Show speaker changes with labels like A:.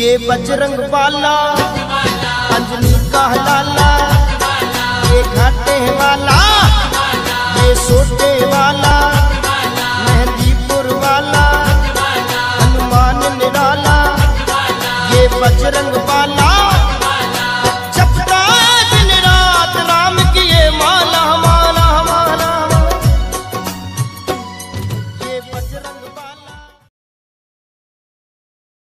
A: ये बजरंग वाला अंजनी का लाला, ये घाटे वाला, ये सोटे वाला, मेहंदीपुर वाला, हनुमान निराला, ये बजरंग वाला